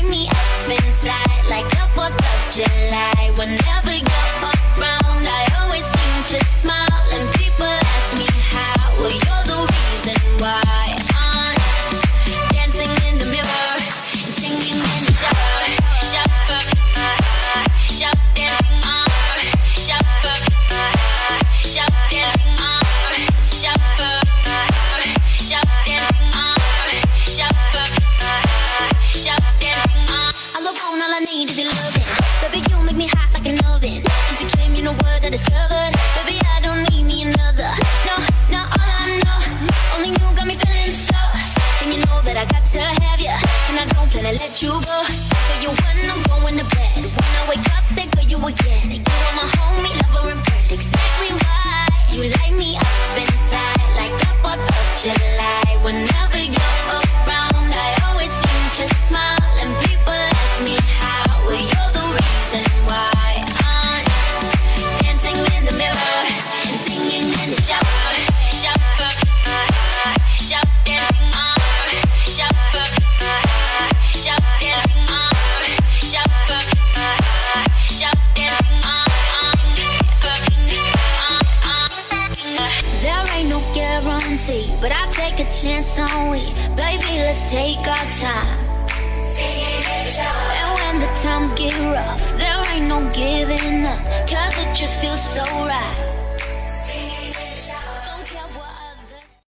light me up inside like the 4th of July. Whenever you're I have you, and I don't plan to let you go. Girl, you when I'm going to bed. When I wake up, think of you again. You are my homie, lover, and friend. Exactly why you light me up inside like the 4th of July. Whenever you're. chance on we Baby, let's take our time. And when the times get rough There ain't no giving up Cause it just feels so right.